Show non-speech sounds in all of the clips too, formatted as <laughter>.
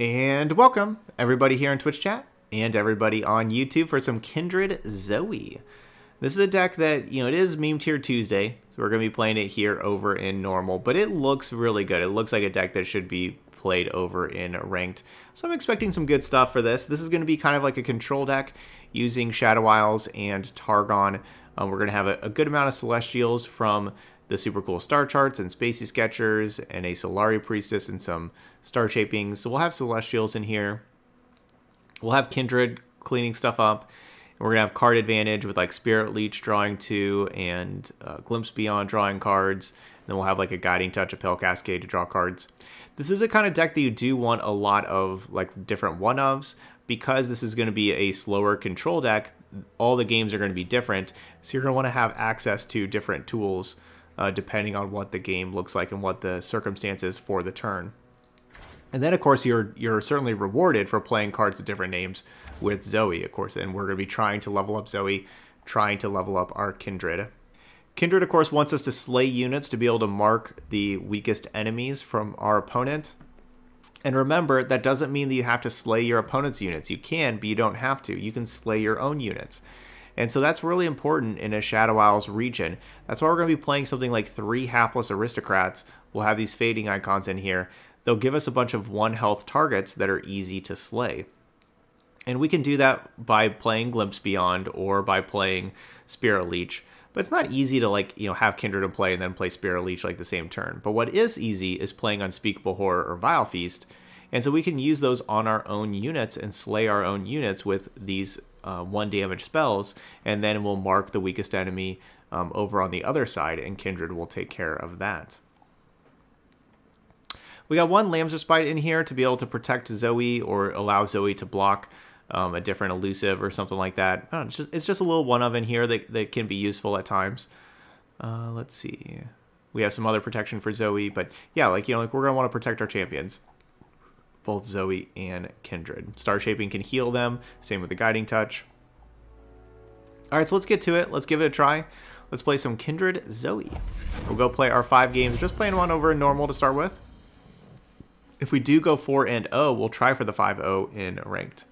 And welcome, everybody here in Twitch chat and everybody on YouTube for some Kindred Zoe. This is a deck that, you know, it is Meme Tier Tuesday, so we're going to be playing it here over in normal, but it looks really good. It looks like a deck that should be played over in ranked. So I'm expecting some good stuff for this. This is going to be kind of like a control deck using Shadow Isles and Targon. Um, we're going to have a, a good amount of Celestials from the super cool star charts and Spacey Sketchers and a Solari Priestess and some star shapings. So we'll have Celestials in here. We'll have Kindred cleaning stuff up. We're to have card advantage with like Spirit Leech drawing two and uh, Glimpse Beyond drawing cards. Then we'll have like a Guiding Touch, a Pale Cascade to draw cards. This is a kind of deck that you do want a lot of like different one-ofs because this is going to be a slower control deck. All the games are going to be different. So you're going to want to have access to different tools uh, depending on what the game looks like and what the circumstances for the turn. And then, of course, you're you're certainly rewarded for playing cards with different names with Zoe, of course. And we're going to be trying to level up Zoe, trying to level up our Kindred. Kindred, of course, wants us to slay units to be able to mark the weakest enemies from our opponent. And remember, that doesn't mean that you have to slay your opponent's units. You can, but you don't have to. You can slay your own units. And so that's really important in a Shadow Isles region. That's why we're going to be playing something like three Hapless Aristocrats. We'll have these fading icons in here. They'll give us a bunch of one health targets that are easy to slay. And we can do that by playing Glimpse Beyond or by playing Spirit Leech. But it's not easy to like, you know, have Kindred in play and then play Spirit Leech like the same turn. But what is easy is playing Unspeakable Horror or Vile Feast. And so we can use those on our own units and slay our own units with these uh, one damage spells, and then we'll mark the weakest enemy um, over on the other side, and Kindred will take care of that. We got one Lamb's Respite in here to be able to protect Zoe or allow Zoe to block um, a different elusive or something like that. Know, it's, just, it's, just, a little one of in here that, that can be useful at times. Uh, let's see. We have some other protection for Zoe, but yeah, like, you know, like we're going to want to protect our champions both Zoe and Kindred. Star Shaping can heal them, same with the Guiding Touch. Alright, so let's get to it. Let's give it a try. Let's play some Kindred Zoe. We'll go play our five games, just playing one over normal to start with. If we do go 4 and 0, we'll try for the 5-0 in ranked.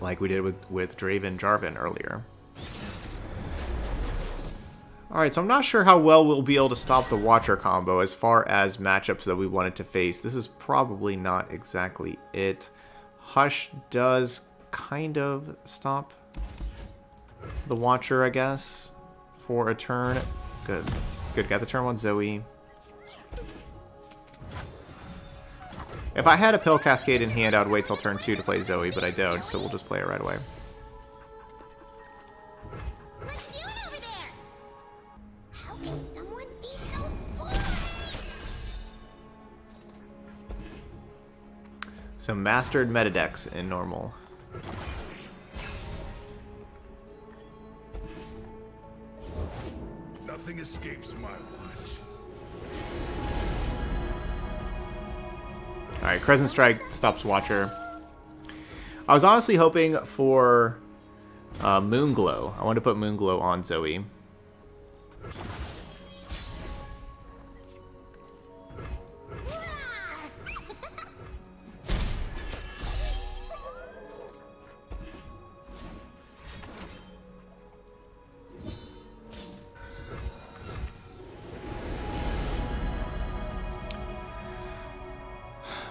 Like we did with, with Draven Jarvan earlier. Alright, so I'm not sure how well we'll be able to stop the Watcher combo as far as matchups that we wanted to face. This is probably not exactly it. Hush does kind of stop the Watcher, I guess, for a turn. Good. Good, got the turn one Zoe. If I had a Pale Cascade in hand, I would wait till turn two to play Zoe, but I don't, so we'll just play it right away. So mastered metadex in normal. Nothing escapes my watch. Alright, Crescent Strike stops Watcher. I was honestly hoping for uh, Moonglow. I wanted to put Moonglow on Zoe.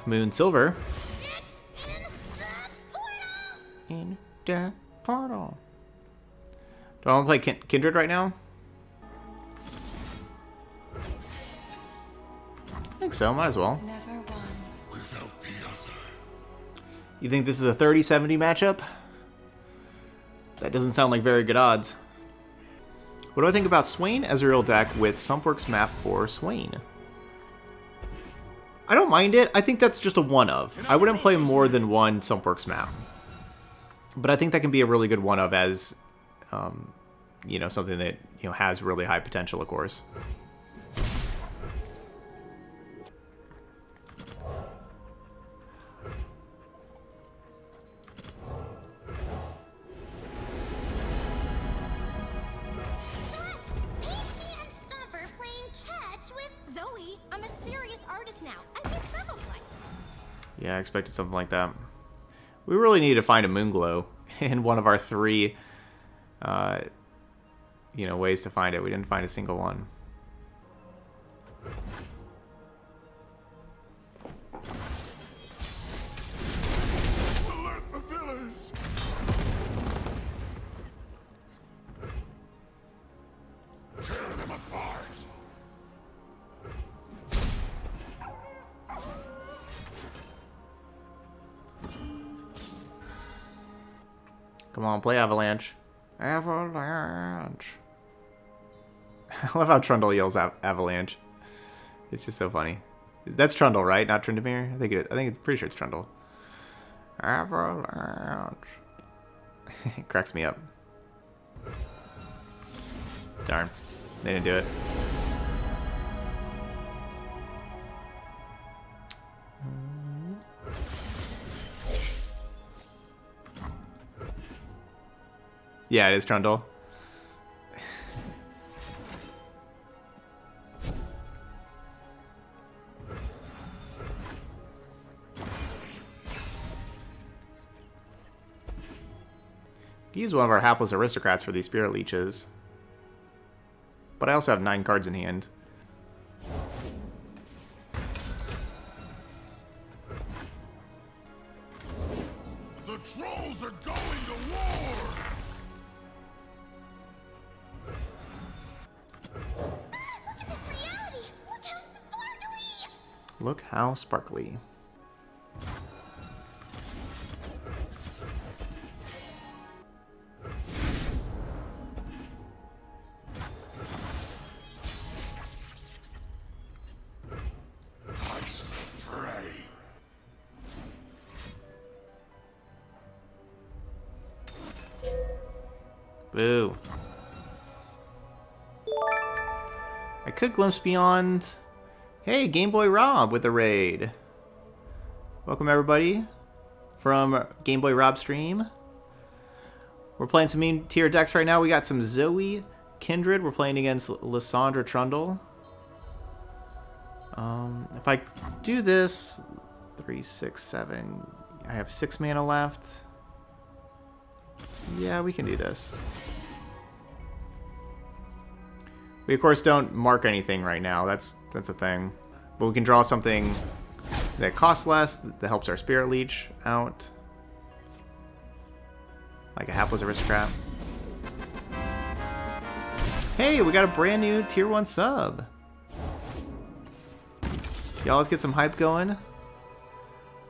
Moon Silver. In the portal. Do I want to play Kin Kindred right now? I think so, might as well. You think this is a 30-70 matchup? That doesn't sound like very good odds. What do I think about Swain Ezreal deck with Sumpworks map for Swain? I don't mind it. I think that's just a one of. I wouldn't play more than one Sumpworks map. But I think that can be a really good one of as, um, you know, something that, you know, has really high potential, of course. Expected something like that. We really need to find a Moonglow <laughs> in one of our three, uh, you know, ways to find it. We didn't find a single one. Come on, play Avalanche. Avalanche. <laughs> I love how Trundle yells av Avalanche. It's just so funny. That's Trundle, right? Not Tryndamere? I think it is. I think it's pretty sure it's Trundle. Avalanche. it <laughs> cracks me up. Darn. They didn't do it. Yeah, it is Trundle. Use one of our hapless aristocrats for these spirit leeches. But I also have nine cards in hand. Look how sparkly. Boo. I could glimpse beyond. Hey, Game Boy Rob with the raid. Welcome everybody from Game Boy Rob stream. We're playing some mean tier decks right now. We got some Zoe Kindred. We're playing against Lissandra Trundle. Um, if I do this, three, six, seven. I have six mana left. Yeah, we can do this. We of course don't mark anything right now. That's that's a thing. But we can draw something that costs less, that helps our Spirit Leech out. Like a Hapless Aristocrat. Hey, we got a brand new Tier 1 sub. Y'all let's get some hype going.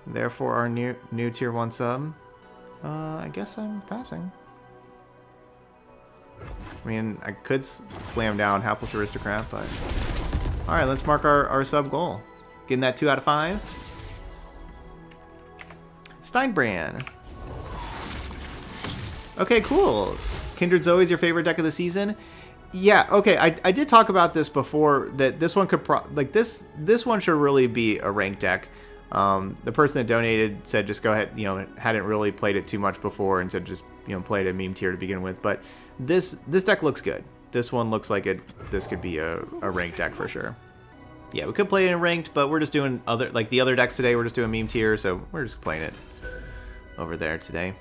Therefore, our new, new Tier 1 sub. Uh, I guess I'm passing. I mean, I could slam down Hapless Aristocrat, but... Alright, let's mark our, our sub goal. Getting that 2 out of 5. Steinbrand. Okay, cool. Kindred Zoe is your favorite deck of the season? Yeah, okay, I, I did talk about this before, that this one could pro... Like, this, this one should really be a ranked deck. Um, the person that donated said just go ahead, you know, hadn't really played it too much before and said just, you know, played a meme tier to begin with. But this this deck looks good. This one looks like it. This could be a, a ranked deck for sure. Yeah, we could play it in ranked, but we're just doing other like the other decks today. We're just doing meme tier, so we're just playing it over there today.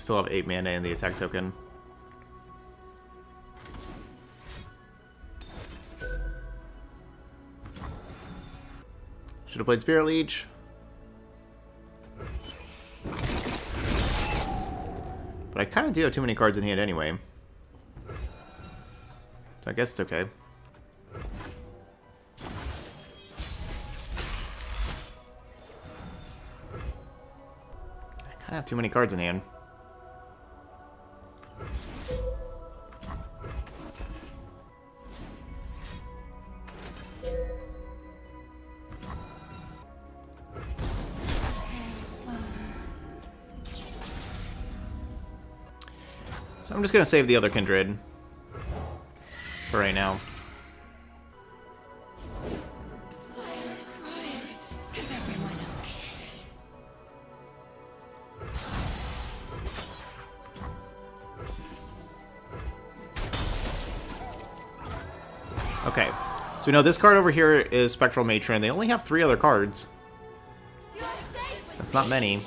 Still have 8 mana in the attack token. Should have played Spirit Leech. But I kind of do have too many cards in hand anyway. So I guess it's okay. I kind of have too many cards in hand. I'm just to save the other Kindred for right now. Okay? So we know this card over here is Spectral Matron. They only have three other cards. That's not many.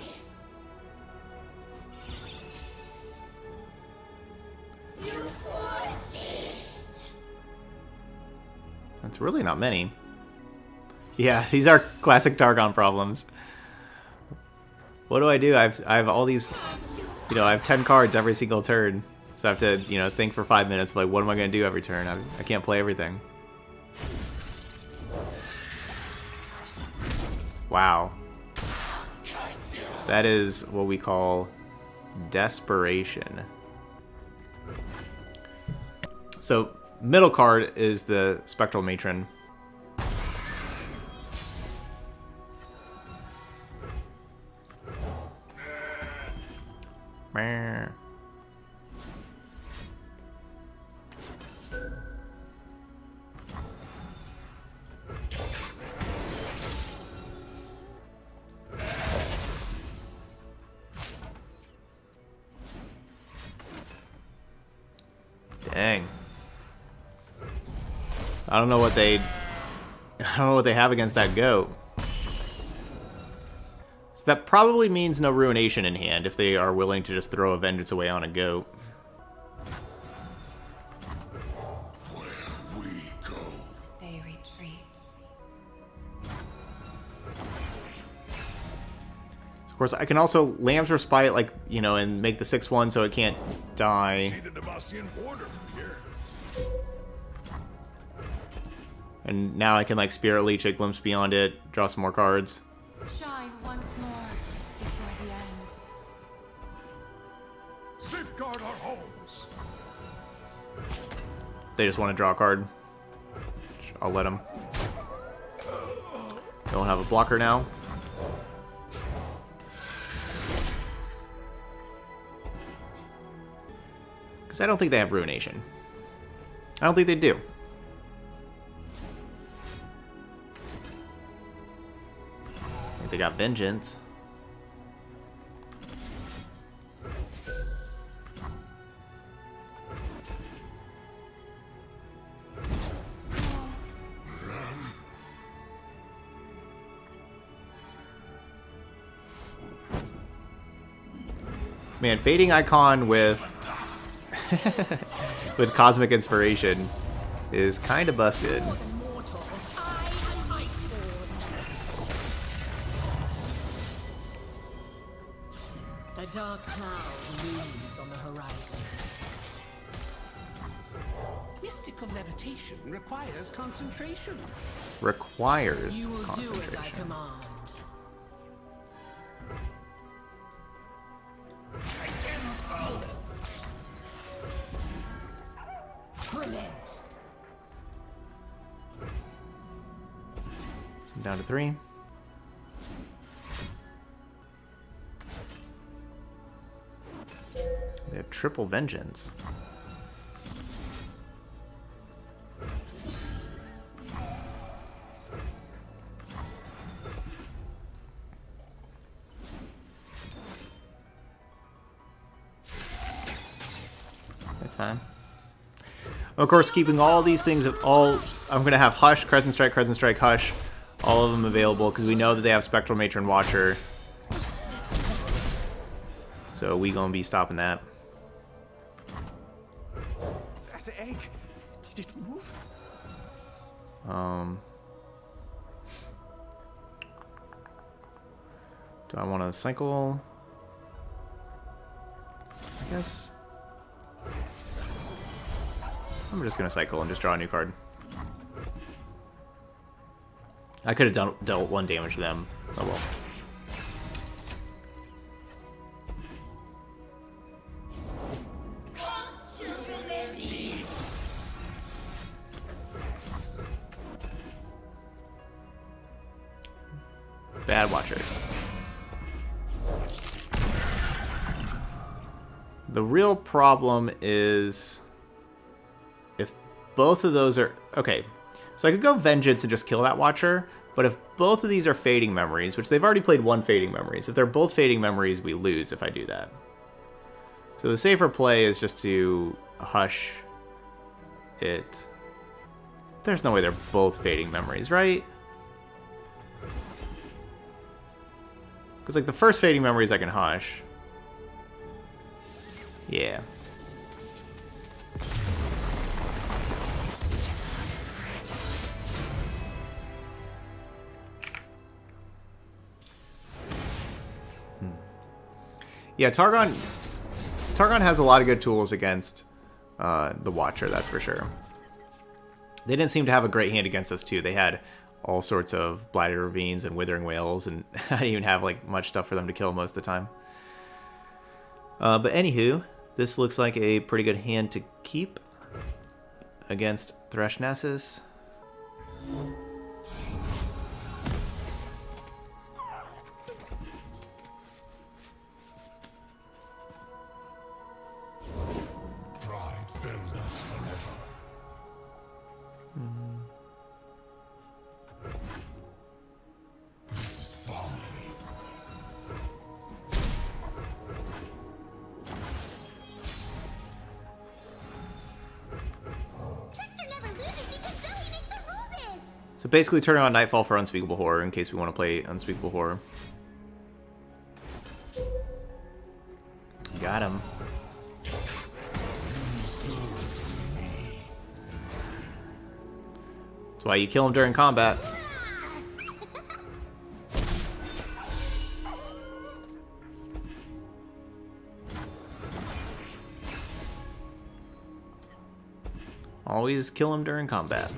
Really not many. Yeah, these are classic Targon problems. What do I do? I've I have all these, you know, I have ten cards every single turn, so I have to you know think for five minutes like what am I gonna do every turn? I, I can't play everything. Wow, that is what we call desperation. So middle card is the Spectral Matron. Dang. I don't know what they I don't know what they have against that goat. So that probably means no ruination in hand if they are willing to just throw a vengeance away on a goat. We go. They retreat. Of course, I can also Lamb's Respite, like, you know, and make the 6-1 so it can't die. And now I can, like, Spirit Leech it, Glimpse Beyond it, draw some more cards. Shine once more before the end. Safeguard our homes. They just want to draw a card. I'll let them. Don't have a blocker now. Because I don't think they have Ruination. I don't think they do. They got Vengeance. Man, Fading Icon with <laughs> with Cosmic Inspiration is kind of busted. Requires You will do as I concentration. I cannot hold. Down to three. They have triple vengeance. Of course, keeping all these things, of all I'm gonna have Hush, Crescent Strike, Crescent Strike, Hush, all of them available because we know that they have Spectral Matron Watcher. So we gonna be stopping that. That egg, did it move? Um, do I want to cycle? I guess. I'm just gonna cycle and just draw a new card. I could have dealt one damage to them. Oh well. Bad watchers. The real problem is both of those are okay. So I could go Vengeance and just kill that Watcher, but if both of these are Fading Memories, which they've already played one Fading Memories, if they're both Fading Memories, we lose if I do that. So the safer play is just to hush it. There's no way they're both Fading Memories, right? Because, like, the first Fading Memories I can hush. Yeah. Yeah, Targon Targon has a lot of good tools against uh, the Watcher, that's for sure. They didn't seem to have a great hand against us, too. They had all sorts of Blighted Ravines and Withering Wails, and <laughs> I didn't even have like much stuff for them to kill most of the time. Uh, but anywho, this looks like a pretty good hand to keep against Thresh basically turning on Nightfall for Unspeakable Horror in case we want to play Unspeakable Horror. Got him. That's why you kill him during combat. Always kill him during combat.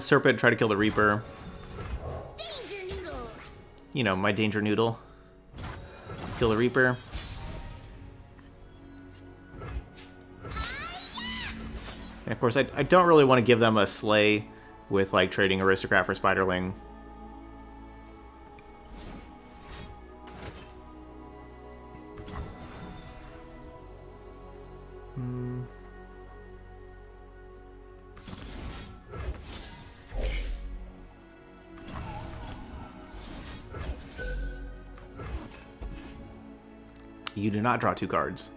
The Serpent try to kill the Reaper. You know, my Danger Noodle. Kill the Reaper. And of course, I, I don't really want to give them a Slay with, like, trading Aristocrat for Spiderling. Do not draw two cards.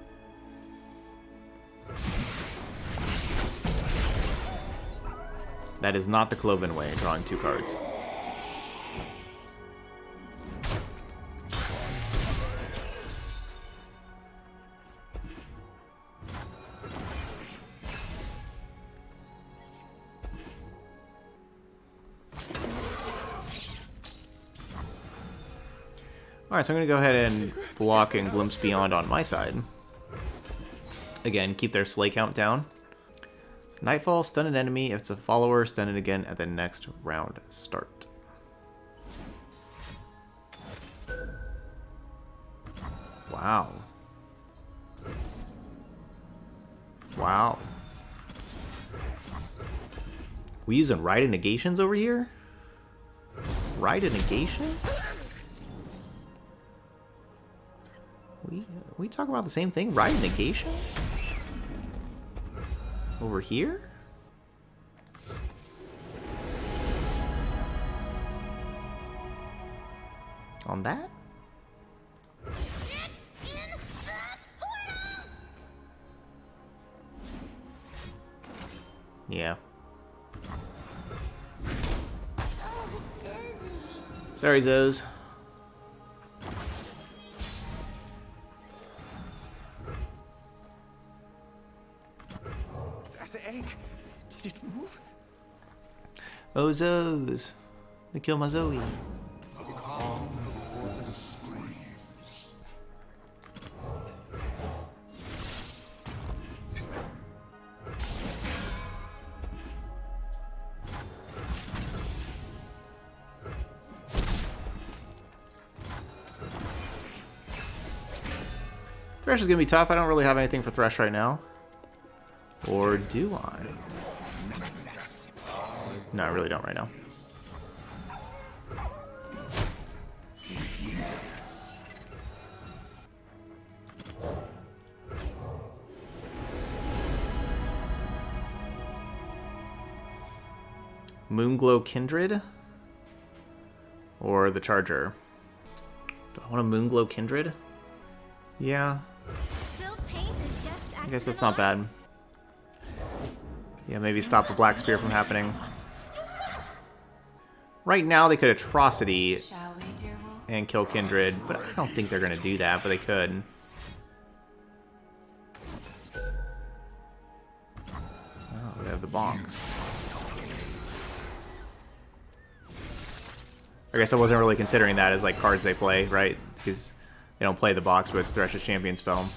That is not the Cloven way, drawing two cards. Alright, so I'm going to go ahead and block and Glimpse Beyond on my side. Again, keep their Slay count down. Nightfall, stun an enemy. If it's a follower, stun it again at the next round start. Wow. Wow. We using Rite of Negations over here? Rite of Negation? Talk about the same thing? Of Negation? Over here? On that? Yeah. Dizzy. Sorry, Zoes. Ozos. They kill my Zoe. Thresh is going to be tough. I don't really have anything for Thresh right now. Or do I? No, I really don't right now. Moonglow Kindred? Or the Charger? Do I want a Moonglow Kindred? Yeah, Spilled paint is just I guess that's not bad. Yeah, maybe stop the Black Spear from happening. Right now, they could Atrocity Shall we, dear wolf? and kill Kindred, but I don't think they're going to do that, but they could. Oh, we have the bonks. I guess I wasn't really considering that as like cards they play, right? Because they don't play the box, but it's Thresh's champion spell.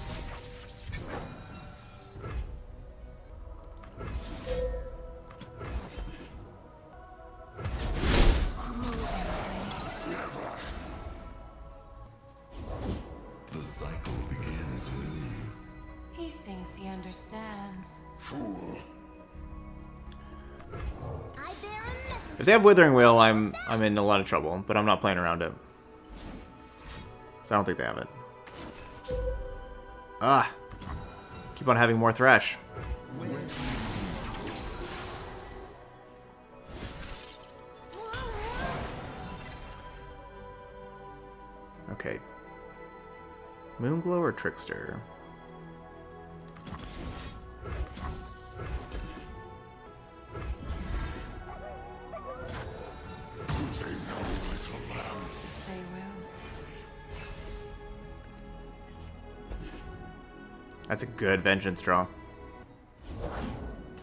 They have Withering Wail, I'm I'm in a lot of trouble, but I'm not playing around it. So I don't think they have it. Ah. Keep on having more Thresh. Okay. Moonglow or Trickster? That's a good Vengeance draw.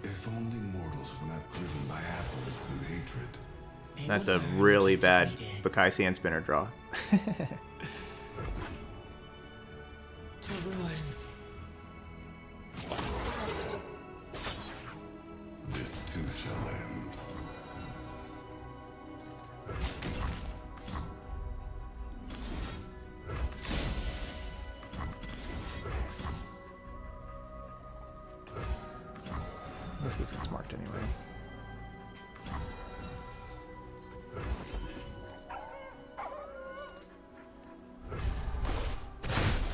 If only mortals were not driven by avarice and hatred. That's a really bad fight Baccai Sandspinner draw. <laughs> this isn't marked anyway.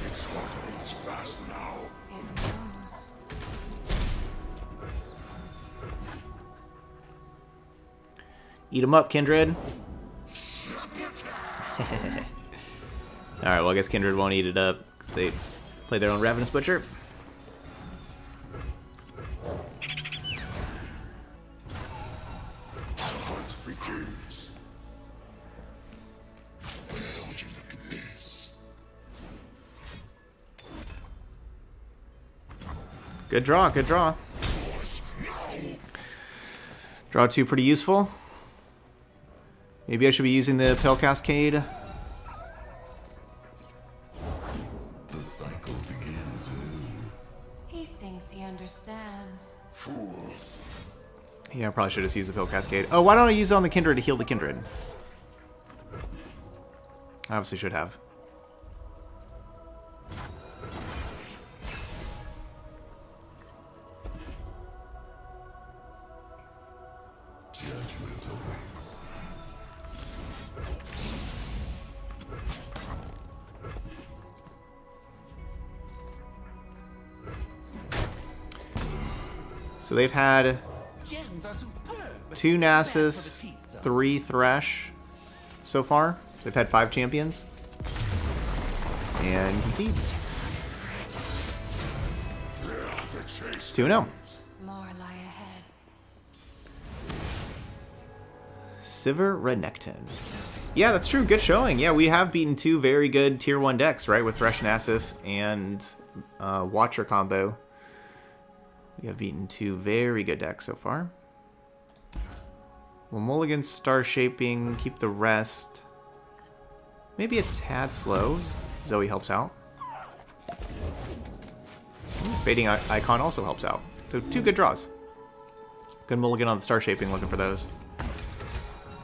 Eat heart beats fast now. It knows. Eat 'em up, Kindred. <laughs> Alright, well, I guess Kindred won't eat it up. they play their own Ravenous Butcher. Good draw, good draw. Draw two pretty useful. Maybe I should be using the Pale Cascade. The cycle begins anew. He thinks he understands. Fool. Yeah, I probably should have used the Pale Cascade. Oh, why don't I use it on the Kindred to heal the Kindred? I obviously should have. So they've had Gems are superb. two Nasus, three Thresh so far. They've had five champions. And concede. The chase 2 0. More lie ahead. Sivir Renekton. Yeah, that's true. Good showing. Yeah, we have beaten two very good tier 1 decks, right? With Thresh Nasus and uh, Watcher combo. We have beaten two very good decks so far. Well, Mulligan Star Shaping, keep the rest. Maybe a tad slow. Zoe helps out. Ooh, Fading Icon also helps out. So two good draws. Good mulligan on the Star Shaping, looking for those.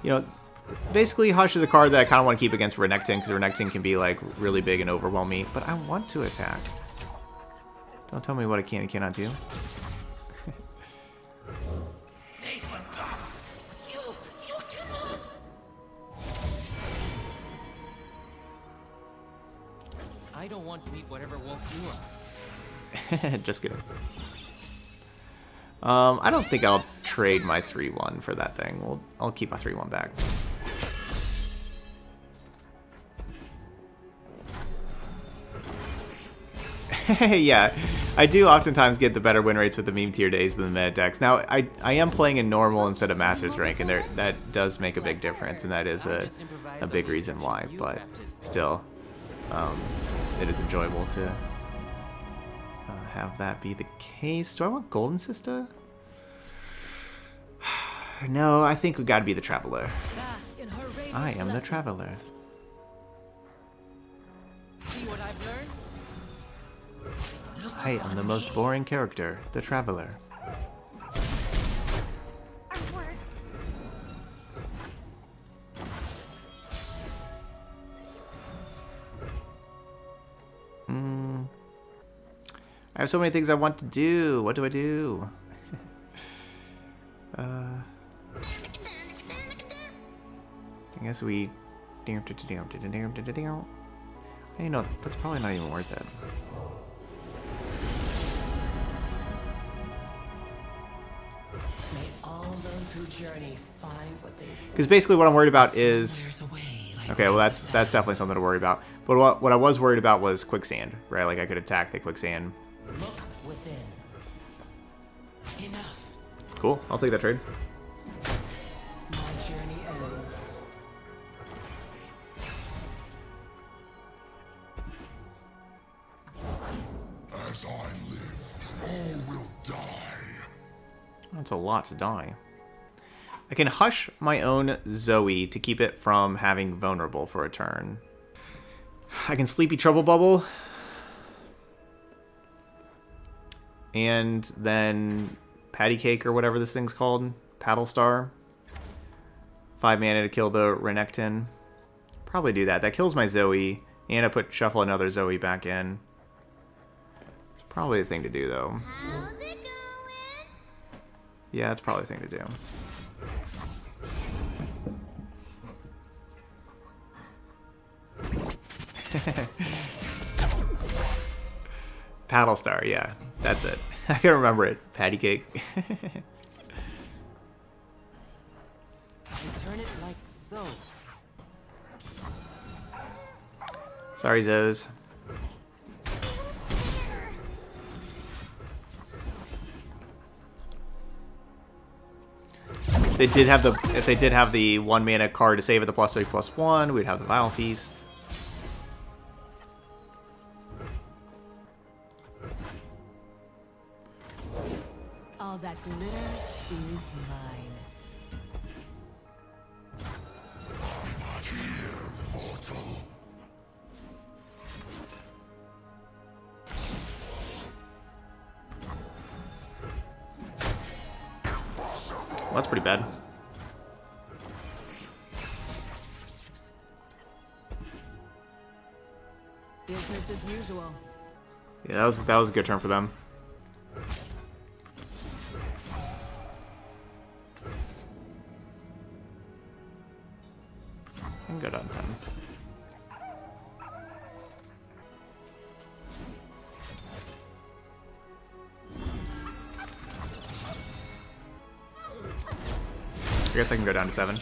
You know, basically Hush is a card that I kind of want to keep against Renekton, because Renekton can be like really big and overwhelm me, but I want to attack. Don't tell me what I can and cannot do. Whatever woke you up. <laughs> Just kidding. Um, I don't think I'll trade my 3-1 for that thing. We'll, I'll keep my 3-1 back. <laughs> yeah, I do oftentimes get the better win rates with the meme tier days than the meta decks. Now, I, I am playing in normal instead of master's rank, and there that does make a big difference, and that is a, a big reason why, but still, um, it is enjoyable to uh, have that be the case. Do I want Golden Sister? <sighs> no, I think we gotta be the Traveler. Bask in her radiant I am the. Traveler. See what I've learned? I am the most boring character, the Traveler. I have so many things I want to do. What do I do? <laughs> uh, I guess we. You know, that's probably not even worth it. May all those who journey find what they seek. Because basically, what I'm worried about is. There's a way. Like Okay, well that's that's definitely something to worry about. But what what I was worried about was quicksand, right? Like I could attack the quicksand. Look within. enough. Cool, I'll take that trade. My journey ends. As I live, all will die. That's a lot to die. I can hush my own Zoe to keep it from having vulnerable for a turn. I can sleepy trouble bubble. And then patty cake or whatever this thing's called. Paddle star. Five mana to kill the Renekton. Probably do that. That kills my Zoe. And I put shuffle another Zoe back in. It's probably the thing to do though. How's it going? Yeah, it's probably the thing to do. <laughs> Paddle Star, yeah, that's it. <laughs> I can remember it. Patty cake. <laughs> It like so. Sorry, Zoes. They did have the if they did have the one mana card to save at the plus three plus one, we'd have the Vile Feast. All that glitters is mine. Well, that's pretty bad. Business as usual. Yeah, that was that was a good turn for them. I'm good on 10. I guess I can go down to 7.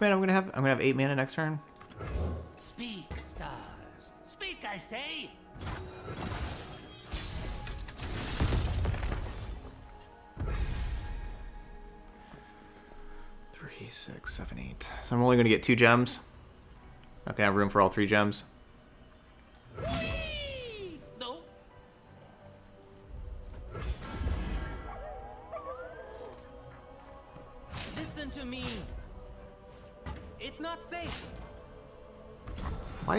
Much mana I'm gonna have? I'm gonna have eight mana next turn. Speak, stars. Speak, I say. Three, six, seven, eight. So I'm only gonna get two gems. Okay, I have room for all three gems.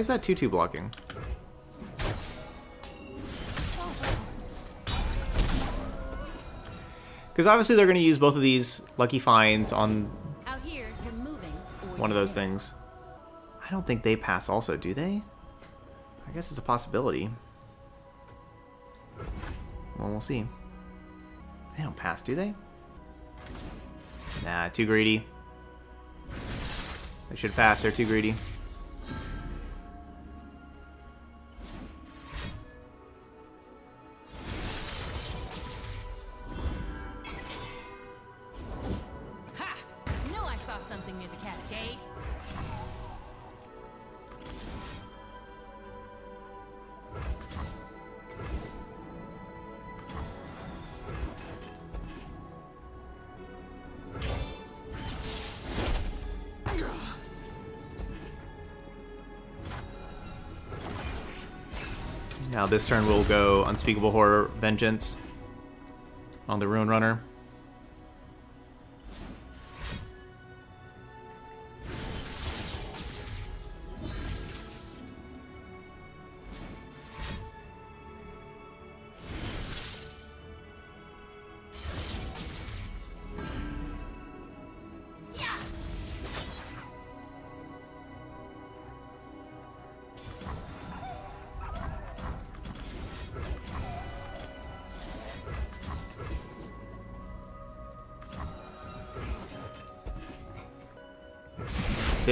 is that 2-2 blocking? Because obviously they're going to use both of these lucky finds on here, moving, one of those things. I don't think they pass also, do they? I guess it's a possibility. Well, we'll see. They don't pass, do they? Nah, too greedy. They should pass, they're too greedy. This turn we'll go Unspeakable Horror Vengeance on the Ruin Runner.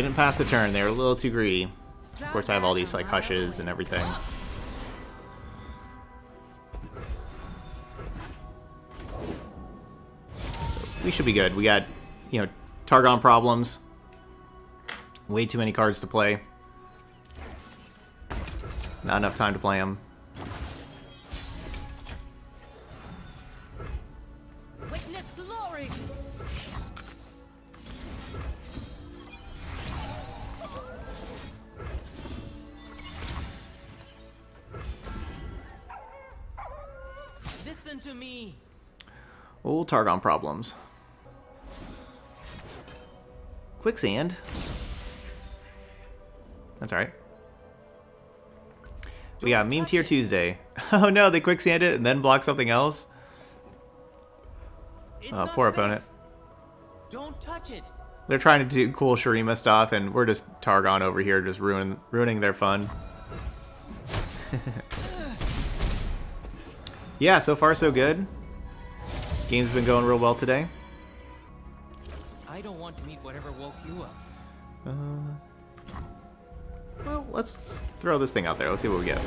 Didn't pass the turn, they were a little too greedy. Of course I have all these like hushes and everything. We should be good. We got, you know, Targon problems. Way too many cards to play. Not enough time to play them. Targon problems. Quicksand. That's alright. We got Meme Tier. Tuesday. <laughs> Oh no, they quicksand it and then block something else? Oh, poor opponent. Don't touch it. They're trying to do cool Shurima stuff and we're just Targon over here just ruin, ruining their fun. <laughs> yeah, so far so good. Game's been going real well today. I don't want to meet whatever woke you up. Uh, well, let's throw this thing out there. Let's see what we get.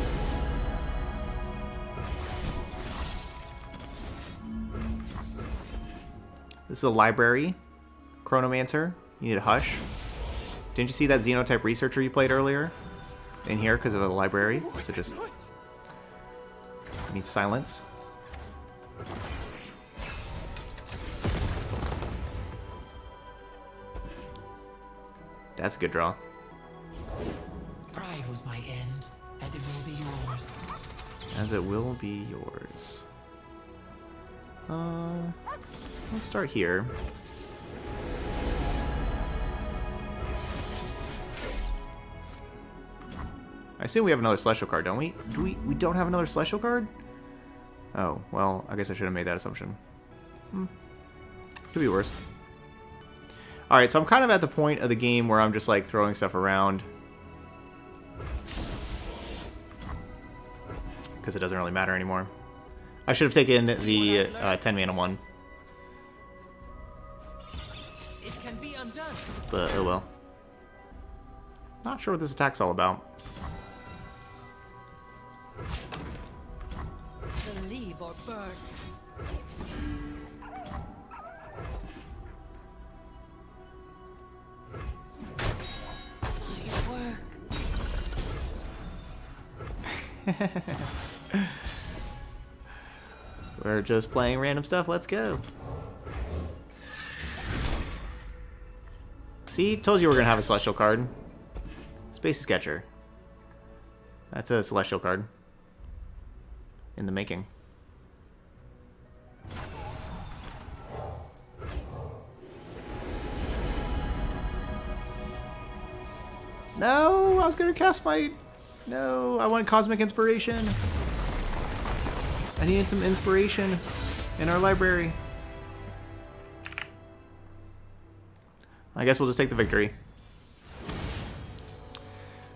This is a library. Chronomancer. You need a hush. Didn't you see that Xenotype researcher you played earlier? In here because of the library. So just need silence. That's a good draw. Pride was my end, as it will be yours. As it will be yours. Uh, let's start here. I assume we have another Celestial card, don't we? Do we? We don't have another Celestial card? Oh, well, I guess I should have made that assumption. Hmm. Could be worse. Alright, so I'm kind of at the point of the game where I'm just, like, throwing stuff around. because it doesn't really matter anymore. I should have taken the uh, 10 mana one, It can be undone. but oh well. Not sure what this attack's all about. We're just playing random stuff, let's go. See, told you we are gonna have a Celestial card. Space Sketcher. That's a Celestial card. In the making. No, I was gonna cast my... No, I want Cosmic Inspiration. I need some inspiration in our library. I guess we'll just take the victory.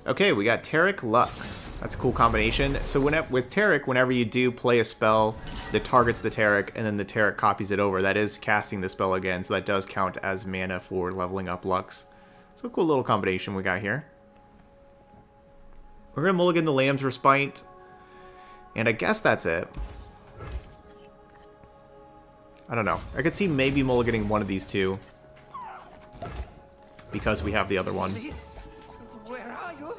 Okay, we got Taric Lux. That's a cool combination. So when, with Taric, whenever you do play a spell that targets the Taric and then the Taric copies it over, that is casting the spell again, so that does count as mana for leveling up Lux. So a cool little combination we got here. We're going to mulligan the Lamb's Respite and I guess that's it. I don't know. I could see maybe mulliganing one of these two because we have the other one. Please? Where are you?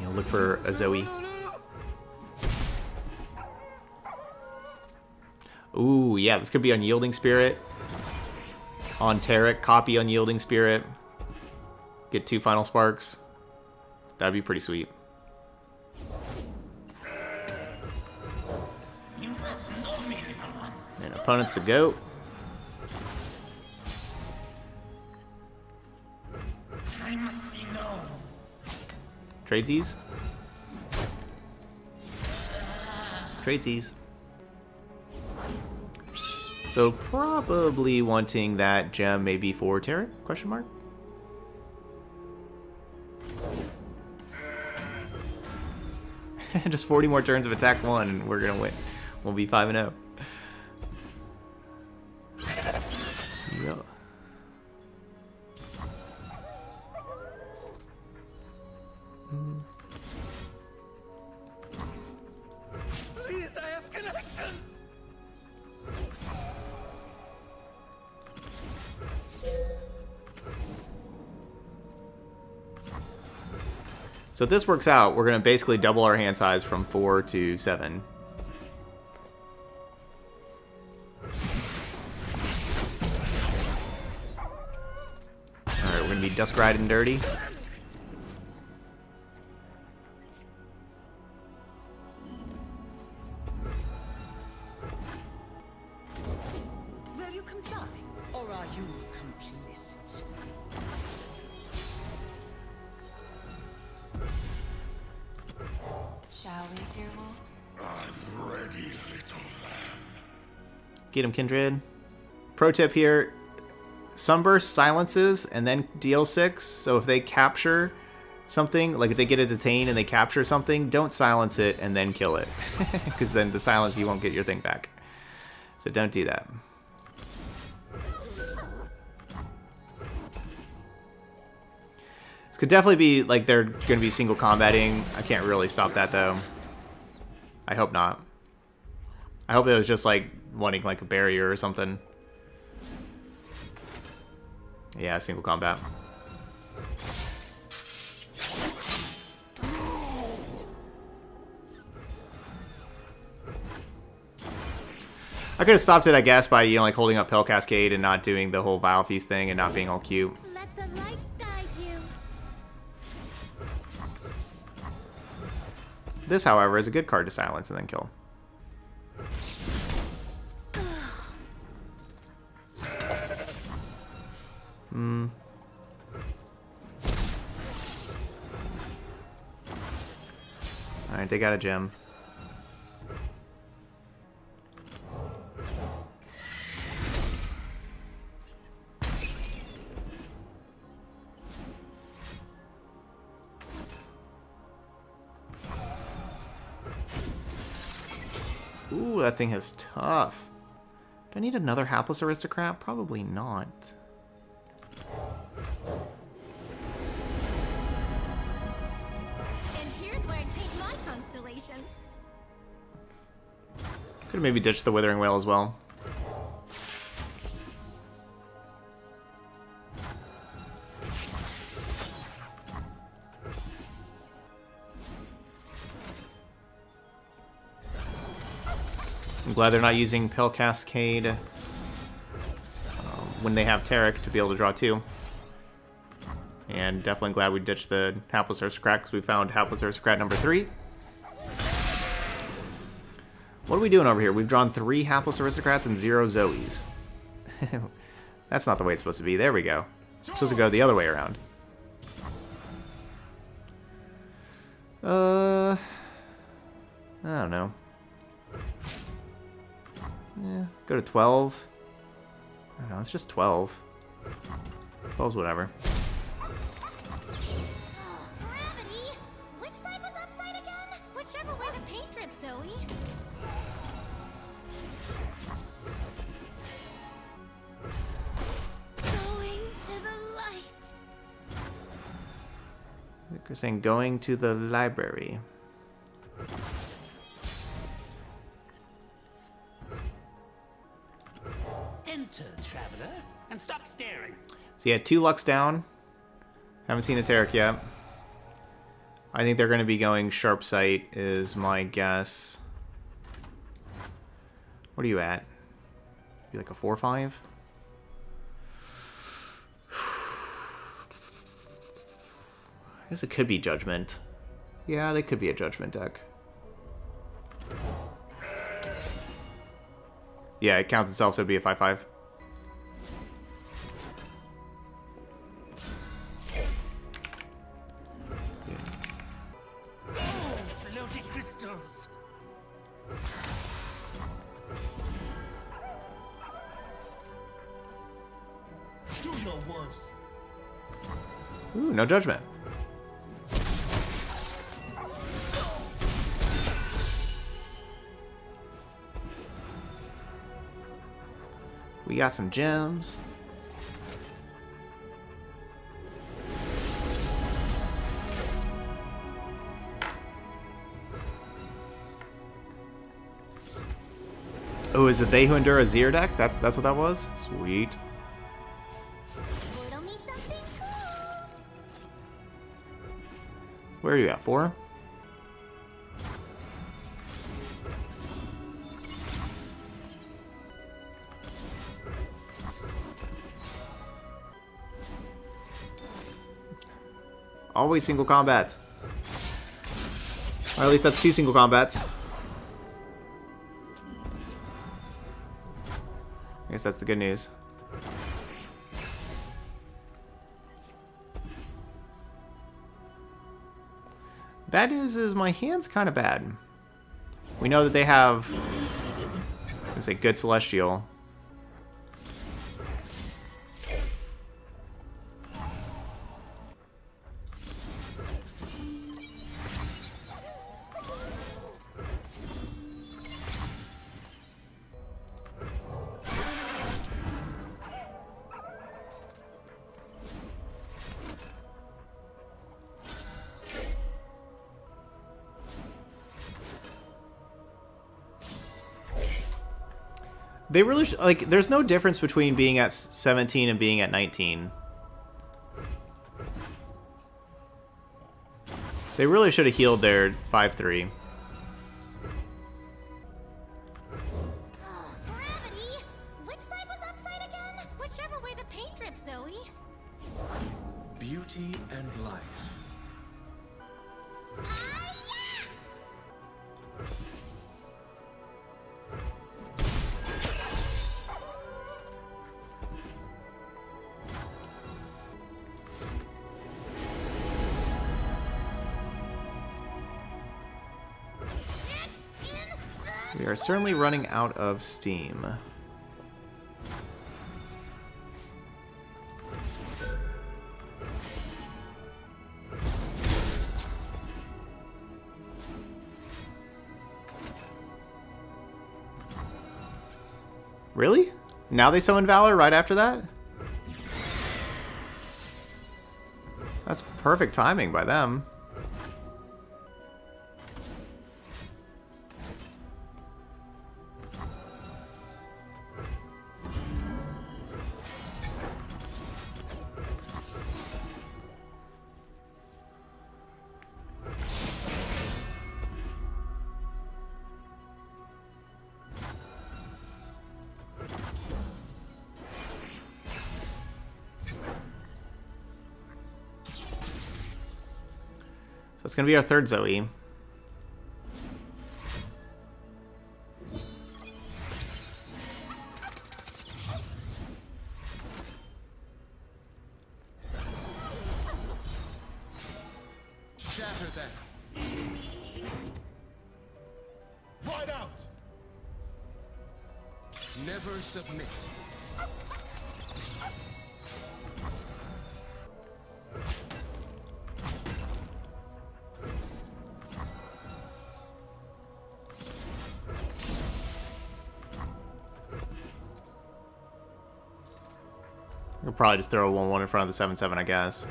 You know, look for a Zoe. Ooh, yeah, this could be Unyielding Spirit. On Taric, copy Unyielding Spirit. Get two Final Sparks. That'd be pretty sweet. opponent's the GOAT. Tradesies? Tradesies. So probably wanting that gem maybe for Terran? Question mark? <laughs> Just 40 more turns of attack one and we're gonna win. We'll be 5 and 0. So if this works out, we're gonna basically double our hand size from four to seven. Alright, we're gonna be dusk riding dirty. Get him, Kindred. Pro tip here, Sunburst silences and then deal 6, so if they capture something, like if they get a detain and they capture something, don't silence it and then kill it. <laughs> Because then the silence, you won't get your thing back. So don't do that. This could definitely be, like, they're going to be single combating. I can't really stop that, though. I hope not. I hope it was just, like, wanting, like, a barrier or something. Yeah, single combat. I could have stopped it, I guess, by, you know, like, holding up Pale Cascade and not doing the whole Vile Feast thing and not being all cute. Let the light guide you. This, however, is a good card to silence and then kill. Alright, they got a gem. Ooh, that thing is tough. Do I need another hapless aristocrat? Probably not. Could maybe ditch the Withering Wail as well. I'm glad they're not using Pale Cascade um, when they have Taric to be able to draw two. And definitely glad we ditched the Hapless Aristocrat because we found Hapless Aristocrat number three. What are we doing over here? We've drawn three Hapless Aristocrats and zero Zoes. <laughs> That's not the way it's supposed to be. There we go. It's supposed to go the other way around. Uh, I don't know. Yeah, go to 12. I don't know, it's just 12. Suppose whatever. They're saying going to the library. Enter, traveler, and stop staring. So yeah, two Lux down. Haven't seen a Taric yet. I think they're going to be going Sharp Sight is my guess. What are you at? Be like a 4-5? I guess it could be Judgment. Yeah, they could be a Judgment deck. Yeah, it counts itself, so it'd be a 5-5. Oh, floaty crystals. Do your worst. Ooh, no judgment. Got some gems. Oh, is it they who endure Azir deck? That's that's what that was? Sweet. Where are you at? Four? Always single combats. Or at least that's two single combats. I guess that's the good news. Bad news is my hand's kind of bad. We know that they have, let's say, good Celestial. They really like. There's no difference between being at 17 and being at 19. They really should have healed their 5-3. Certainly running out of steam. Really? Now they summon Valor right after that? That's perfect timing by them. It's gonna be our third Zoe. Probably just throw a 1-1 in front of the 7-7, I guess.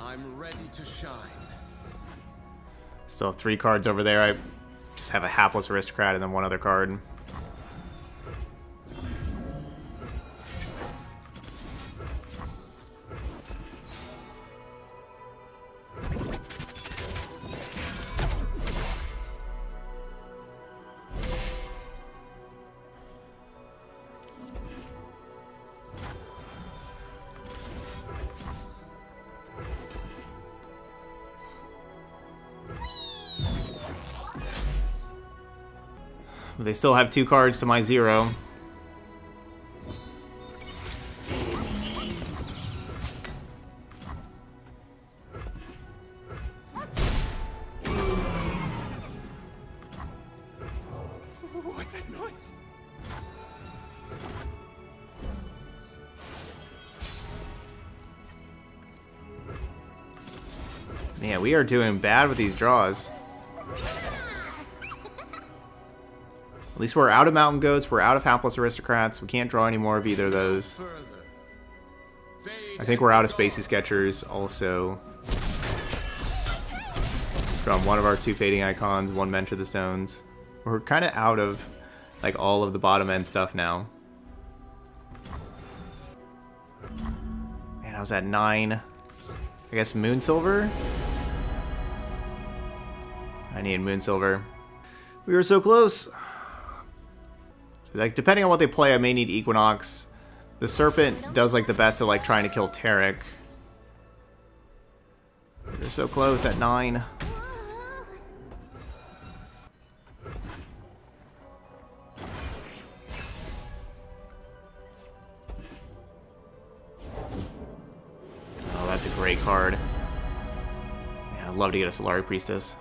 I'm ready to shine. Still three cards over there. I just have a hapless aristocrat and then one other card. Still have two cards to my zero. Man, we are doing bad with these draws. At least we're out of Mountain Goats, we're out of Hapless Aristocrats, we can't draw any more of either of those. I think we're out of Spacey Sketchers also. From one of our two Fading Icons, one Mentor the Stones. We're kind of out of like all of the bottom end stuff now. Man, I was at 9. I guess Moon Silver? I need Moon Silver. We were so close. Like, depending on what they play, I may need Equinox. The Serpent does, like, the best at, like, trying to kill Taric. They're so close at 9. Oh, that's a great card. Yeah, I'd love to get a Solari Priestess.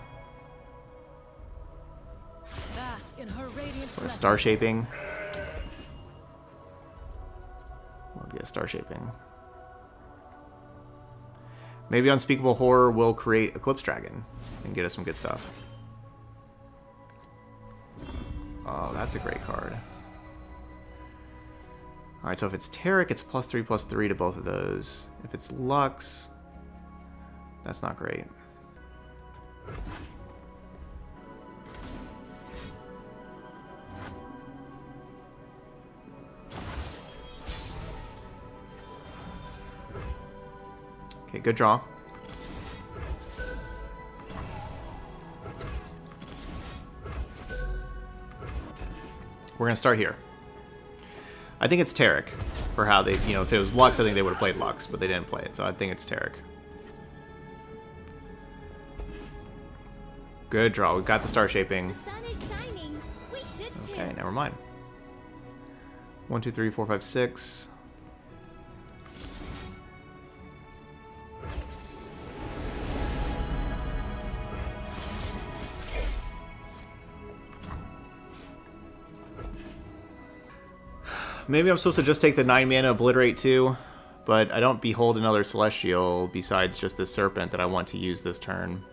Bask in her radiant Or a. Star Shaping. Star Shaping. Maybe Unspeakable Horror will create Eclipse Dragon and get us some good stuff. Oh, that's a great card. Alright, so if it's Taric, it's plus 3, plus 3 to both of those. If it's Lux, that's not great. Okay, good draw. We're gonna start here. I think it's Taric for how they, you know, if it was Lux, I think they would have played Lux, but they didn't play it, so I think it's Taric. Good draw. We've got the star shaping. Okay, never mind. One, two, three, four, five, six. Maybe I'm supposed to just take the 9 mana Obliterate too, but I don't behold another Celestial besides just this Serpent that I want to use this turn.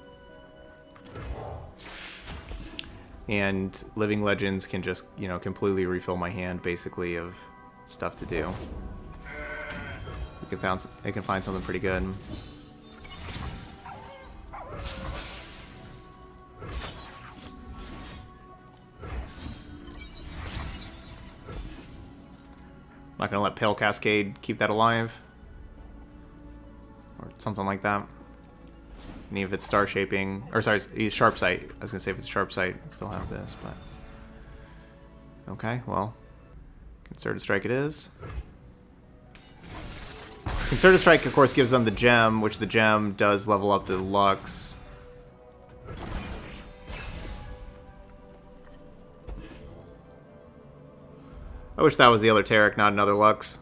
And Living Legends can just, you know, completely refill my hand, basically, of stuff to do. We can found, they can find something pretty good. Not gonna let Pale Cascade keep that alive. Or something like that. Any if it's star shaping, or sorry, sharp sight. I was gonna say if it's sharp sight, I still have this, but okay, well, concerted strike it is. Concerted strike, of course, gives them the gem, which the gem does level up the Lux. I wish that was the other Taric, not another Lux.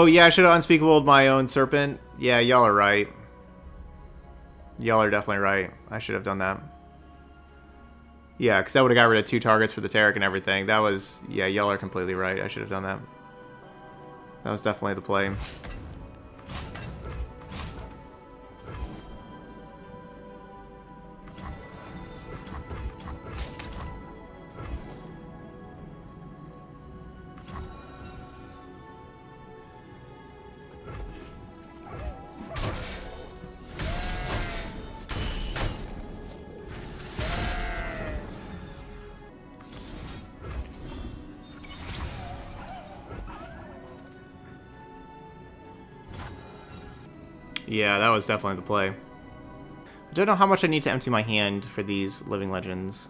Oh, yeah, I should have unspeakable my own serpent. Yeah, y'all are right. Y'all are definitely right. I should have done that. Yeah, because that would have got rid of two targets for the Taric and everything. That was... Yeah, y'all are completely right. I should have done that. That was definitely the play. Was definitely the play. I don't know how much I need to empty my hand for these Living Legends.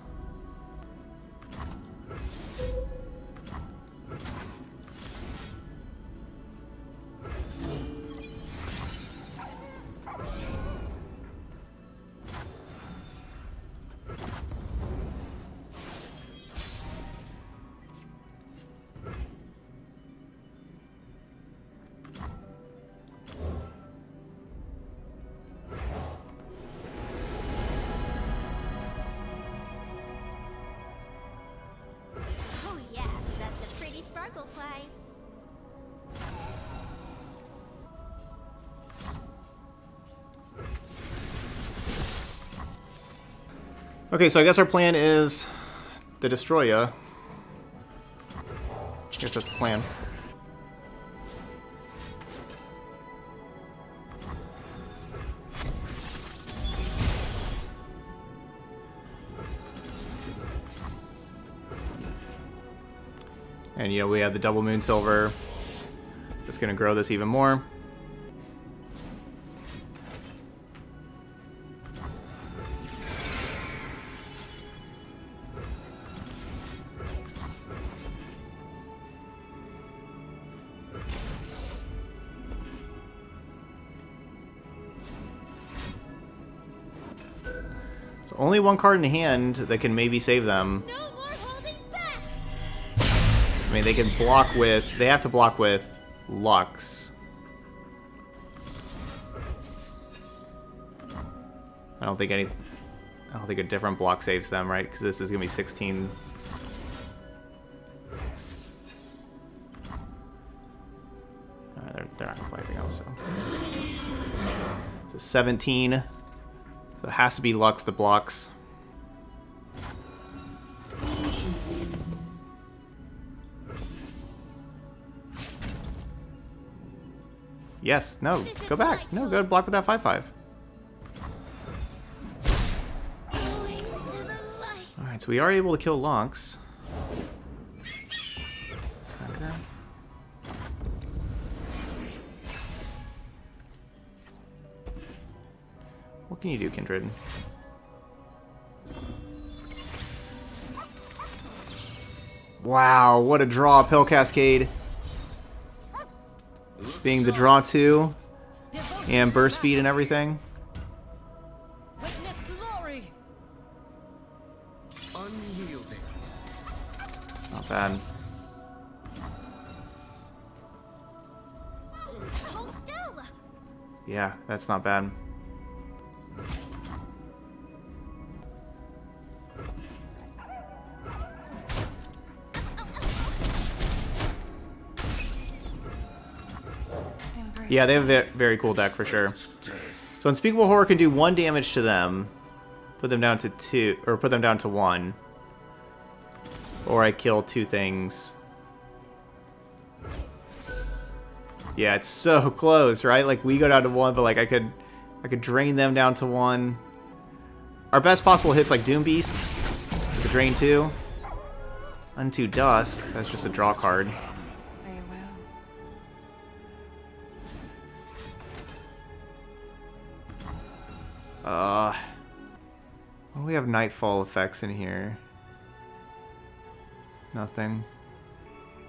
Okay, so I guess our plan is the Destroyer. I guess that's the plan. And, you know, we have the double moon silver. That's going to grow this even more. One card in hand that can maybe save them. No more holding back. I mean, they can block with... They have to block with Lux. I don't think any... I don't think a different block saves them, right? Because this is going to be 16... Uh, they're, they're not going to play anything else, so... So 17. So it has to be Lux that blocks. Yes. No. This Go back. No, go block with that 5-5. Going to the light. Alright, so we are able to kill. Okay. What can you do, Kindred? Wow, what a draw, Pale Cascade. Being the draw two, and burst speed and everything. Witness glory. Unyielding. Not bad. Yeah, that's not bad. Yeah, they have a very cool deck for sure. So Unspeakable Horror can do one damage to them, put them down to two, or put them down to one. Or I kill two things. Yeah, it's so <laughs> close, right? Like we go down to one, but like I could, I could drain them down to one. Our best possible hits like Doom Beast, drain two, Unto Dusk. That's just a draw card. Uh, well, we have Nightfall effects in here. Nothing.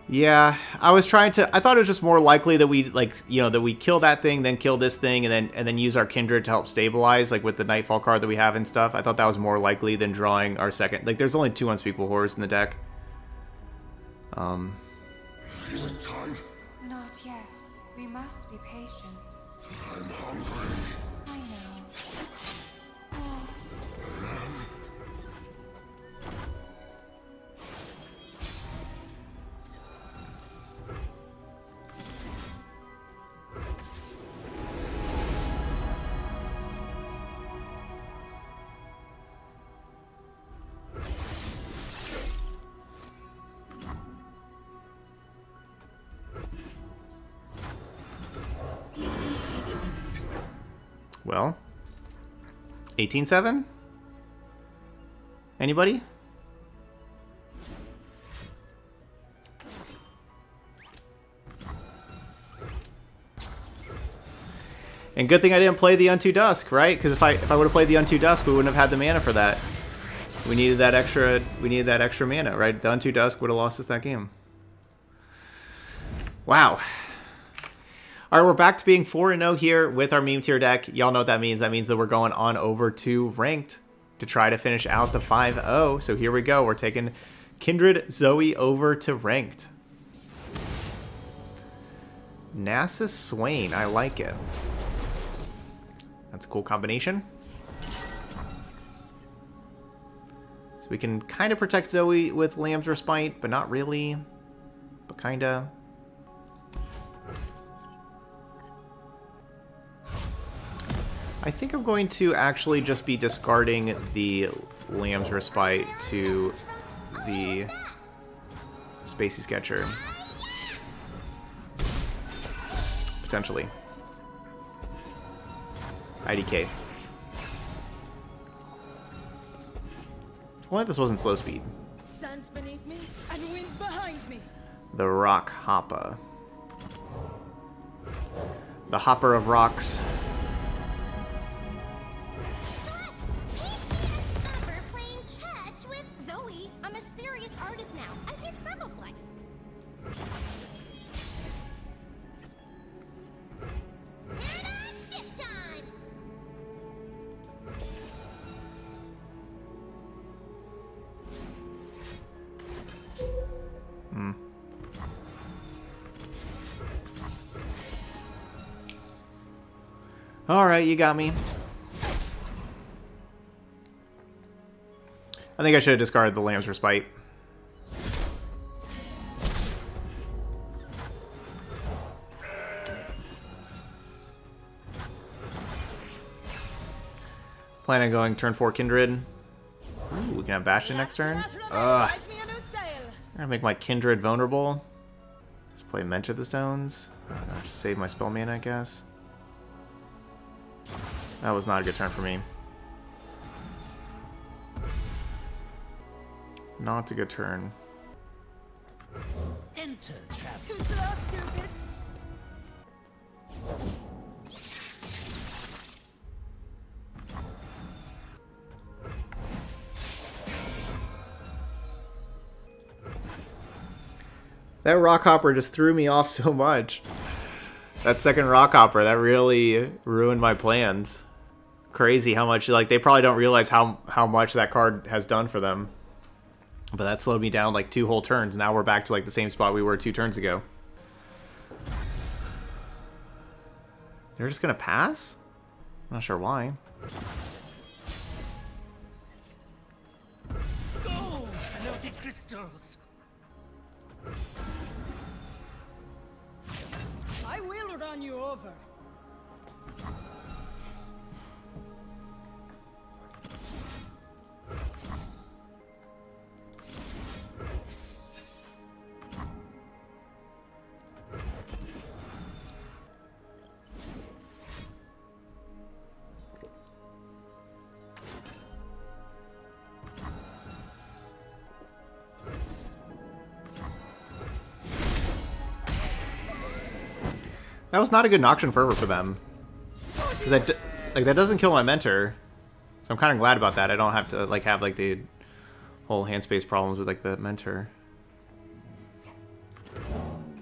Yeah, I was trying to. I thought it was just more likely that we like, you know, that we kill that thing, then kill this thing, and then and then use our kindred to help stabilize, like with the nightfall card that we have and stuff. I thought that was more likely than drawing our second. Like, there's only two unspeakable horrors in the deck. Um, Is it time? Not yet. We must be patient. I'm hungry. 18-7? Anybody? And good thing I didn't play the Unto Dusk, right? Because if I if I would have played the Unto Dusk, we wouldn't have had the mana for that. We needed that extra we needed that extra mana, right? The Unto Dusk would have lost us that game. Wow. All right, we're back to being 4 0 here with our meme tier deck. Y'all know what that means. That means that we're going on over to ranked to try to finish out the 5 0. So here we go. We're taking Kindred Zoe over to ranked. Nasus Swain. I like it. That's a cool combination. So we can kind of protect Zoe with Lamb's Respite, but not really. But kind of. I think I'm going to actually just be discarding the Lamb's Respite to the Spacey Sketcher. Potentially. IDK. Well, this wasn't slow speed. Sands beneath me and winds behind me. The Rock Hopper. The Hopper of Rocks. Alright, you got me. I think I should have discarded the Lamb's Respite. Plan on going turn 4 Kindred. Ooh, we can have Bastion next turn. Ugh. I'm gonna make my Kindred vulnerable. Just play Mentor of the Stones. I don't just save my spell mana, I guess. That was not a good turn for me. Not a good turn. Enter, traveler. Too slow, stupid. That rock hopper just threw me off so much. That second rock hopper, that really ruined my plans. Crazy how much like they probably don't realize how how much that card has done for them. But that slowed me down like two whole turns. Now we're back to like the same spot we were two turns ago. They're just gonna pass? I'm not sure why. Gold! Crystals! You over. was not a good Noxian Fervor for them. Cause that, like, that doesn't kill my Mentor. So I'm kind of glad about that. I don't have to, like, have, like, the whole hand space problems with, like, the Mentor.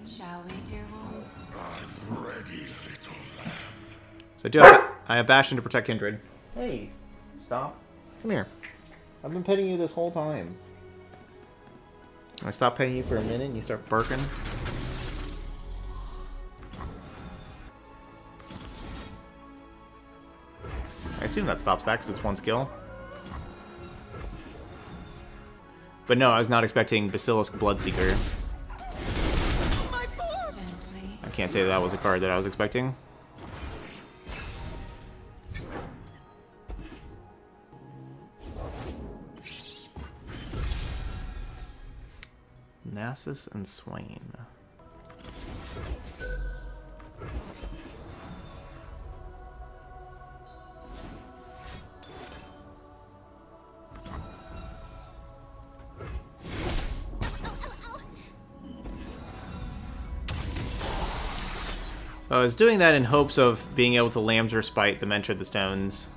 Shall we, dear wolf? I'm ready, little lamb. So I do have, I have Bastion to protect Kindred. Hey, stop. Come here. I've been petting you this whole time. I stop petting you for a minute and you start barking. Assume that stops that because it's one skill. But no, I was not expecting Basilisk Bloodseeker. I can't say that was a card that I was expecting. Nasus and Swain. Uh, I was doing that in hopes of being able to Lamb's Respite the Mentor of the Stones.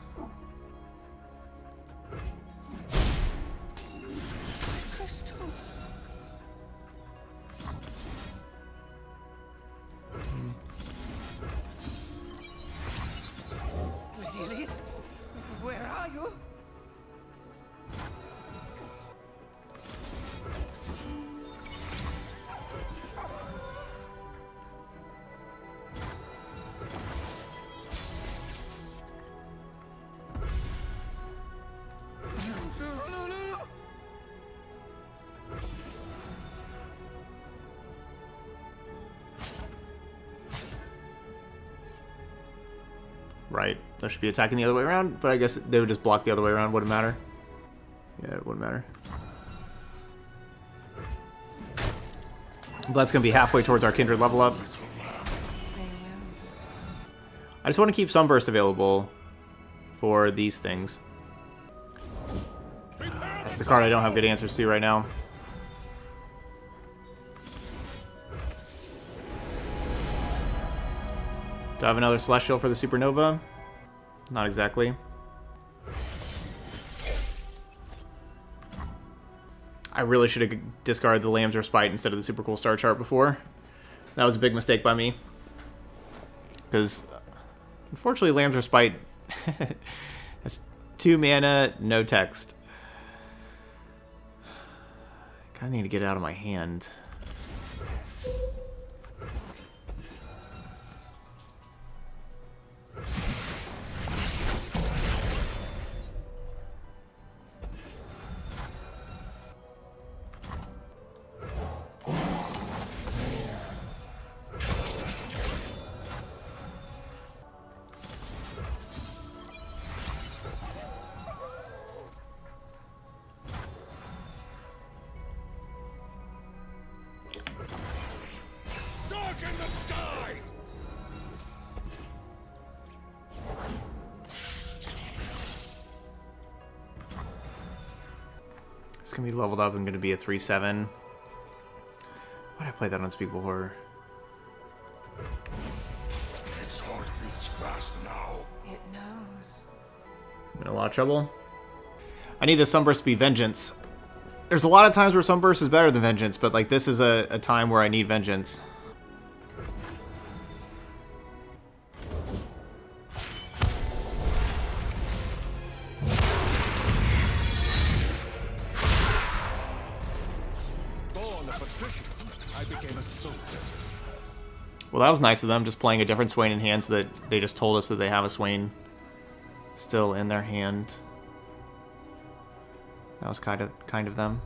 Right. That should be attacking the other way around, but I guess they would just block the other way around. Wouldn't matter. Yeah, it wouldn't matter. But that's going to be halfway towards our Kindred level up. I just want to keep Sunburst available for these things. That's the card I don't have good answers to right now. Do I have another Celestial for the Supernova? Not exactly. I really should have discarded the Lamb's Respite instead of the Supercool Starchart before. That was a big mistake by me. Because, unfortunately, Lamb's Respite <laughs> has two mana, no text. Kind of need to get it out of my hand. It's gonna be leveled up and gonna be a 3-7. Why'd I play that Unspeakable Horror? Its heart beats fast now. It knows. I'm in a lot of trouble. I need the Sunburst to be Vengeance. There's a lot of times where Sunburst is better than Vengeance, but like this is a, a time where I need Vengeance. That was nice of them, just playing a different Swain in hand so that they just told us that they have a Swain still in their hand. That was kind of kind of them.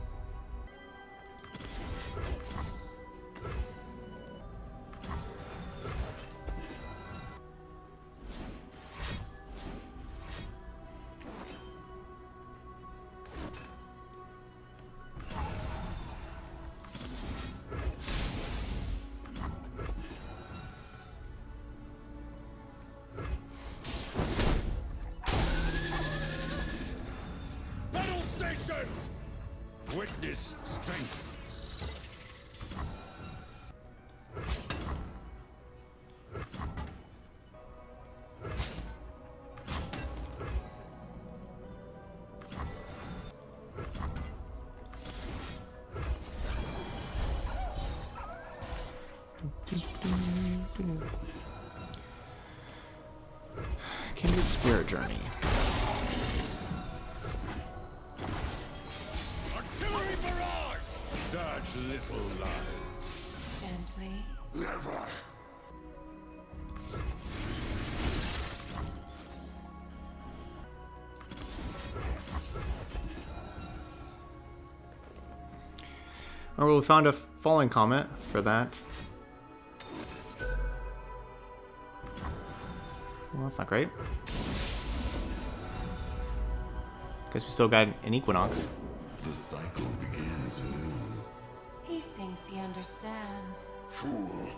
Oh, well, we found a Falling Comet for that. Well, that's not great. Guess we still got an Equinox. The cycle begins anew. He thinks he understands. Fool.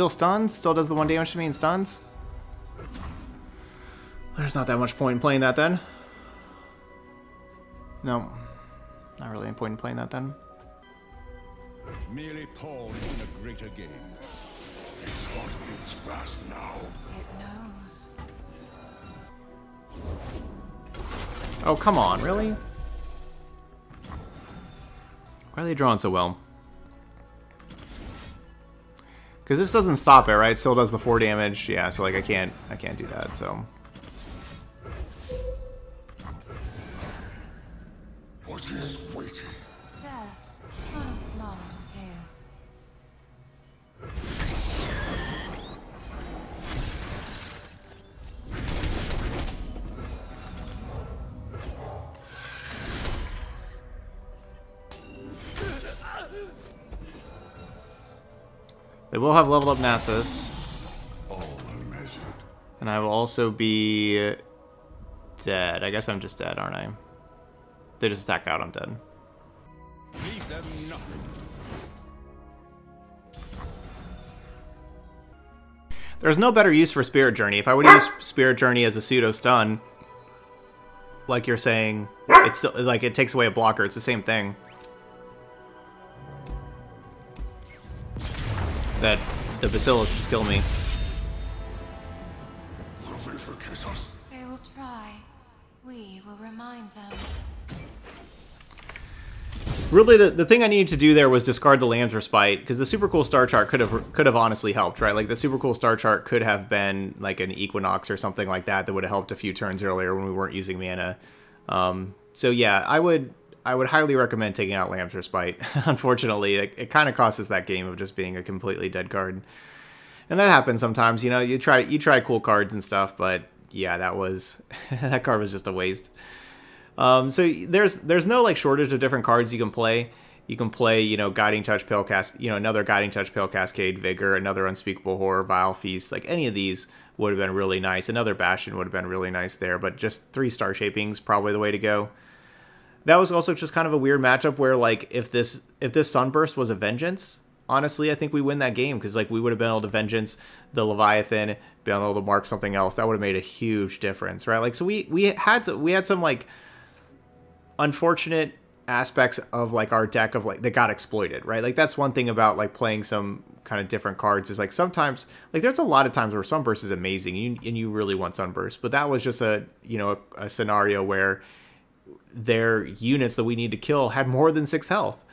Still stuns? Still does the one damage to me and stuns? There's not that much point in playing that then. No. Not really any point in playing that then. Merely pawn in a greater game. Its heart beats fast now. It knows. Oh, come on, really? Why are they drawing so well? Because this doesn't stop it, right? It Still does the four damage. Yeah, so like I can't, I can't do that. So leveled up Nasus, and I will also be dead. I guess I'm just dead, aren't I? They just attack out. I'm dead. Leave them nothing. There's no better use for Spirit Journey. If I would use Spirit Journey as a pseudo stun, like you're saying, it's still like it takes away a blocker. It's the same thing. That the Basilisk just kill me. Will they forget us? They will try. We will remind them. Really, the, the thing I needed to do there was discard the Lamb's Respite, because the Supercool Starchart could have could have honestly helped, right? Like the Supercool Starchart could have been like an Equinox or something like that that would have helped a few turns earlier when we weren't using mana. Um, so yeah, I would I would highly recommend taking out Lamb's Respite. <laughs> Unfortunately, it, it kind of costs us that game of just being a completely dead card, and that happens sometimes. You know, you try you try cool cards and stuff, but yeah, that was <laughs> that card was just a waste. Um, so there's there's no like shortage of different cards you can play. You can play, you know, Guiding Touch, Pale Cast, you know, another Guiding Touch, Pale Cascade, Vigor, another Unspeakable Horror, Vile Feast. Like any of these would have been really nice. Another Bastion would have been really nice there, but just three star shapings probably the way to go. That was also just kind of a weird matchup where like if this if this Sunburst was a Vengeance, honestly, I think we win that game because like we would have been able to Vengeance the Leviathan, been able to mark something else. That would have made a huge difference, right? Like so we we had to, we had some like unfortunate aspects of like our deck of like that got exploited, right? Like that's one thing about like playing some kind of different cards is like sometimes like there's a lot of times where Sunburst is amazing and you, and you really want Sunburst, but that was just a you know a, a scenario where their units that we need to kill had more than six health.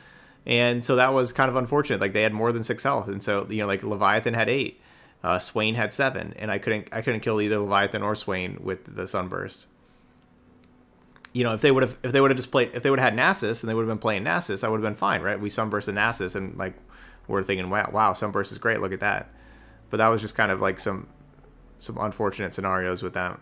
And so that was kind of unfortunate. Like they had more than six health, and so you know, like Leviathan had eight, uh, Swain had seven, and I couldn't I couldn't kill either Leviathan or Swain with the Sunburst. You know, if they would have if they would have just played if they would have had Nasus and they would have been playing Nasus, I would have been fine, right? We Sunburst and Nasus, and like we're thinking, wow, wow, Sunburst is great. Look at that. But that was just kind of like some some unfortunate scenarios with that.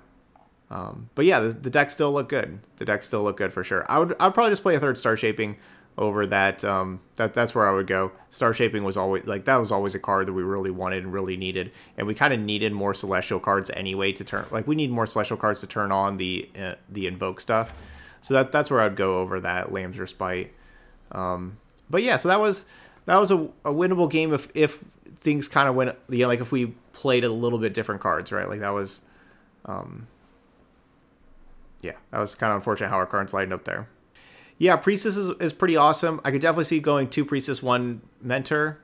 Um, but yeah, the, the deck still look good. The deck still look good for sure. I would I'd probably just play a third star shaping over that. Um, that that's where I would go. Star shaping was always like that was always a card that we really wanted and really needed, and we kind of needed more celestial cards anyway to turn. Like we need more celestial cards to turn on the uh, the invoke stuff. So that that's where I'd go over that Lamb's Respite. Um, but yeah, so that was that was a, a winnable game if if things kind of went you know, like if we played a little bit different cards, right? Like that was, um, yeah, that was kind of unfortunate how our cards lined up there. Yeah, Priestess is, is pretty awesome. I could definitely see going two Priestess, one Mentor.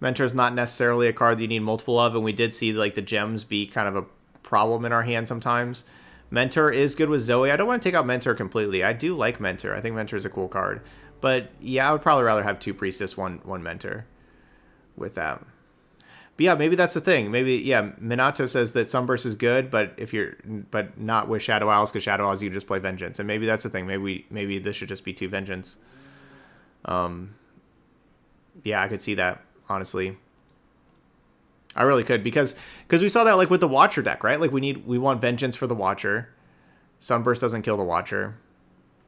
Mentor is not necessarily a card that you need multiple of, and we did see like the gems be kind of a problem in our hand sometimes. Mentor is good with Zoe. I don't want to take out Mentor completely. I do like Mentor. I think Mentor is a cool card. But yeah, I would probably rather have two Priestess, one one Mentor with that. But yeah, maybe that's the thing. Maybe yeah, Minato says that Sunburst is good, but if you're but not with Shadow Isles because Shadow Isles you just play Vengeance, and maybe that's the thing. Maybe maybe this should just be two Vengeance. Um, yeah, I could see that honestly. I really could because because we saw that like with the Watcher deck, right? Like we need we want Vengeance for the Watcher. Sunburst doesn't kill the Watcher.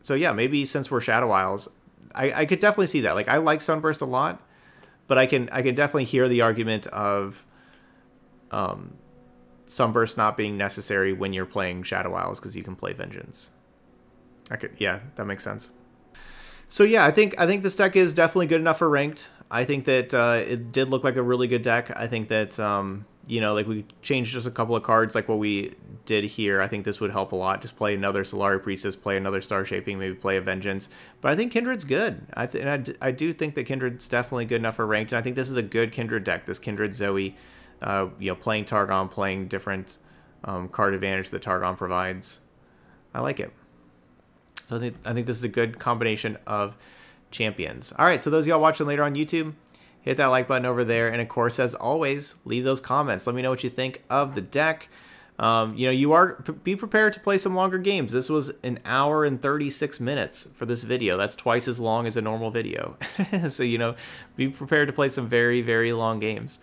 So yeah, maybe since we're Shadow Isles, I, I could definitely see that. Like I like Sunburst a lot, but I can I can definitely hear the argument of um Sunburst not being necessary when you're playing Shadow Isles because you can play Vengeance. Could yeah, that makes sense. So yeah, I think I think this deck is definitely good enough for ranked. I think that uh, it did look like a really good deck. I think that um, you know, like we change just a couple of cards, like what we did here. I think this would help a lot. Just play another Solari Priestess, play another Star Shaping, maybe play a Vengeance. But I think Kindred's good. I th- and I, d- I do think that Kindred's definitely good enough for ranked. And I think this is a good Kindred deck. This Kindred Zoe, uh, you know, playing Targon, playing different um, card advantage that Targon provides. I like it. So I think I think this is a good combination of champions. All right, so those y'all watching later on YouTube, hit that like button over there, and of course, as always, leave those comments. Let me know what you think of the deck. Um, you know, you are be prepared to play some longer games. This was an hour and 36 minutes for this video. That's twice as long as a normal video. <laughs> so you know, be prepared to play some very very long games.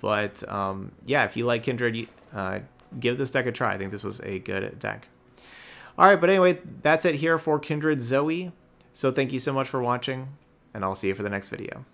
But um, yeah, if you like Kindred, uh, give this deck a try. I think this was a good deck. All right, but anyway, that's it here for Kindred Zoe. So thank you so much for watching, and I'll see you for the next video.